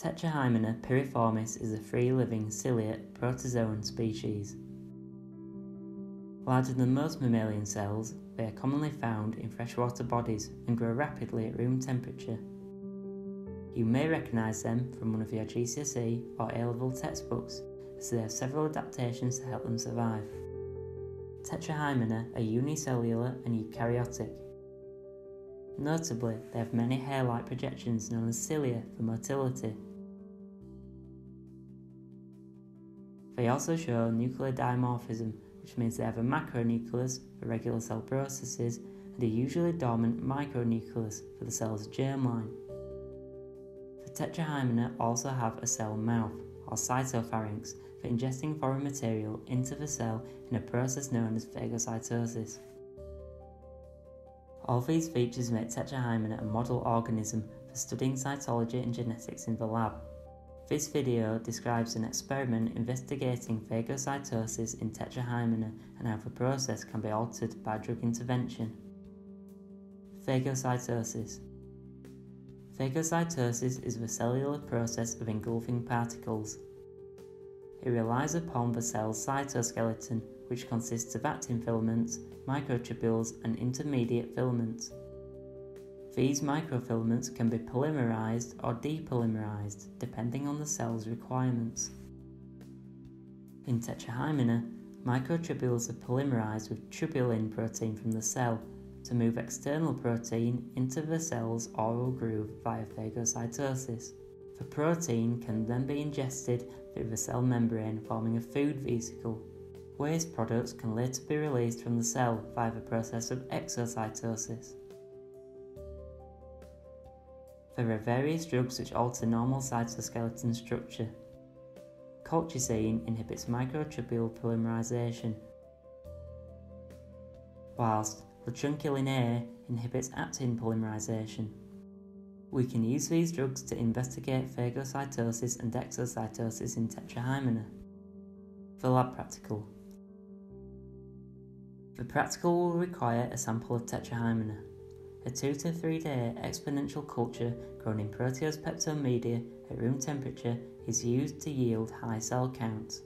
Tetrahymena pyriformis is a free-living ciliate protozoan species. Larger than most mammalian cells, they are commonly found in freshwater bodies and grow rapidly at room temperature. You may recognise them from one of your GCSE or A-level textbooks as they have several adaptations to help them survive. Tetrahymena are unicellular and eukaryotic. Notably, they have many hair-like projections known as cilia for motility. They also show nuclear dimorphism, which means they have a macronucleus for regular cell processes and a usually dormant micronucleus for the cell's germline. The tetrahymena also have a cell mouth, or cytopharynx, for ingesting foreign material into the cell in a process known as phagocytosis. All these features make tetrahymena a model organism for studying cytology and genetics in the lab. This video describes an experiment investigating phagocytosis in tetrahymena and how the process can be altered by drug intervention. Phagocytosis Phagocytosis is the cellular process of engulfing particles. It relies upon the cell's cytoskeleton, which consists of actin filaments, microtubules, and intermediate filaments. These microfilaments can be polymerized or depolymerized depending on the cell's requirements. In tetrahymena, microtubules are polymerized with tubulin protein from the cell to move external protein into the cell's oral groove via phagocytosis. The protein can then be ingested through the cell membrane forming a food vesicle. Waste products can later be released from the cell via the process of exocytosis. There are various drugs which alter normal cytoskeleton structure. Colchicine inhibits microtubule polymerization, whilst latrunculin A inhibits actin polymerization. We can use these drugs to investigate phagocytosis and exocytosis in tetrahymena. The lab practical. The practical will require a sample of tetrahymena. A 2 to 3 day exponential culture grown in proteose peptone media at room temperature is used to yield high cell counts.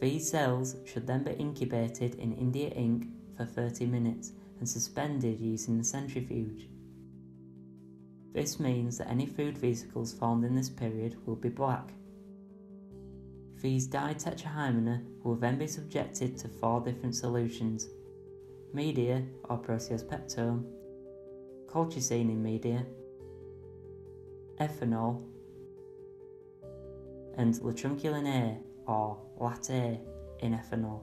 These cells should then be incubated in India ink for 30 minutes and suspended using the centrifuge. This means that any food vesicles formed in this period will be black. These dyed tetrahymena will then be subjected to four different solutions media or proteose peptone, colchicine in media, ethanol, and latrunculin A or LAT A in ethanol.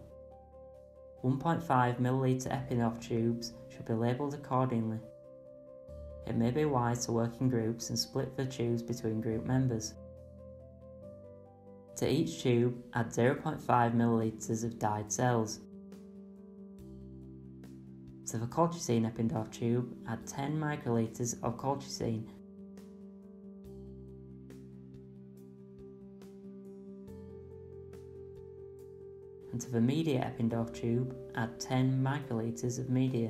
1.5 ml Eppendorf tubes should be labelled accordingly it may be wise to work in groups and split the tubes between group members. To each tube, add 0.5 ml of dyed cells. To the colchicine Eppendorf tube, add 10 microliters of colchicine. And to the media Eppendorf tube, add 10 microliters of media.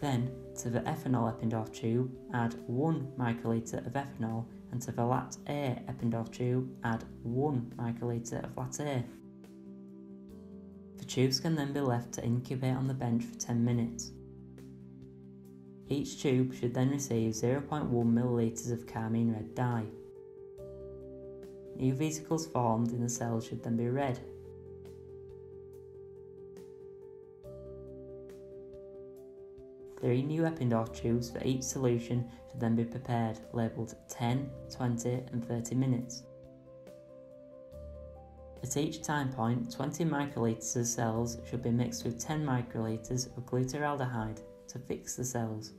Then, to the ethanol Eppendorf tube, add 1 microliter of ethanol and to the lat A Eppendorf tube, add 1 microliter of lat A. Tubes can then be left to incubate on the bench for 10 minutes. Each tube should then receive 0.1 milliliters of carmine red dye. New vesicles formed in the cell should then be red Three new Eppendorf tubes for each solution should then be prepared, labelled 10, 20 and 30 minutes. At each time point, 20 microliters of cells should be mixed with 10 microliters of glutaraldehyde to fix the cells.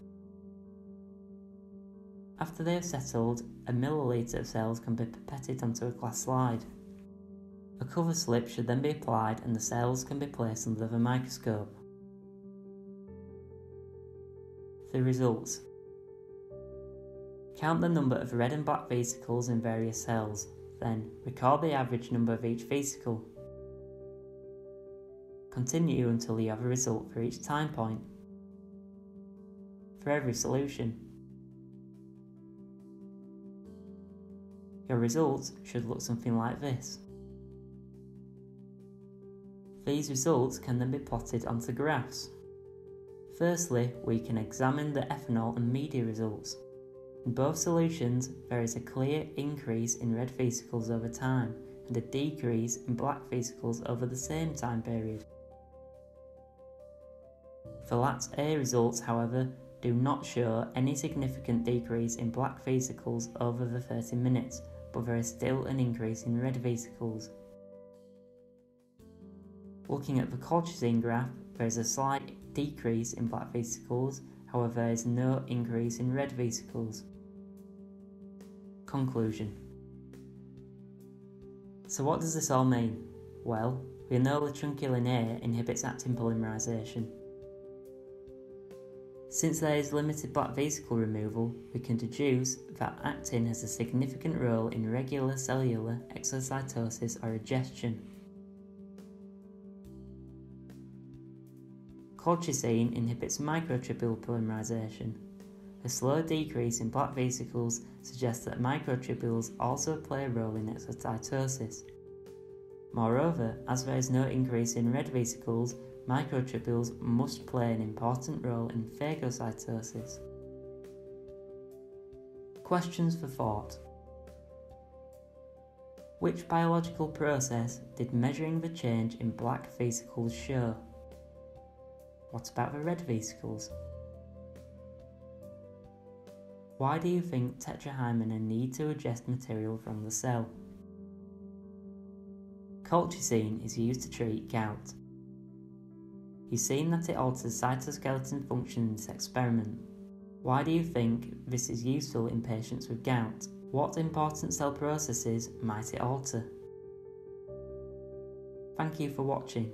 After they have settled, a milliliter of cells can be pipetted onto a glass slide. A cover slip should then be applied and the cells can be placed under the microscope. The results. Count the number of red and black vesicles in various cells, then record the average number of each vesicle. Continue until you have a result for each time point. for every solution. Your results should look something like this. These results can then be plotted onto graphs. Firstly, we can examine the ethanol and media results. In both solutions, there is a clear increase in red vesicles over time and a decrease in black vesicles over the same time period. The LAT A results, however, do not show any significant decrease in black vesicles over the 30 minutes, but there is still an increase in red vesicles. Looking at the colchicine graph, there is a slight decrease in black vesicles, however there is no increase in red vesicles. Conclusion So what does this all mean? Well, we know that trunculin A inhibits actin polymerization. Since there is limited black vesicle removal, we can deduce that actin has a significant role in regular cellular exocytosis or egestion. Colchicine inhibits microtubule polymerization. A slow decrease in black vesicles suggests that microtubules also play a role in exocytosis. Moreover, as there is no increase in red vesicles, microtubules must play an important role in phagocytosis. Questions for thought Which biological process did measuring the change in black vesicles show? What about the red vesicles? Why do you think tetrahymena need to ingest material from the cell? Colchicine is used to treat gout. You've seen that it alters cytoskeleton function in this experiment. Why do you think this is useful in patients with gout? What important cell processes might it alter? Thank you for watching.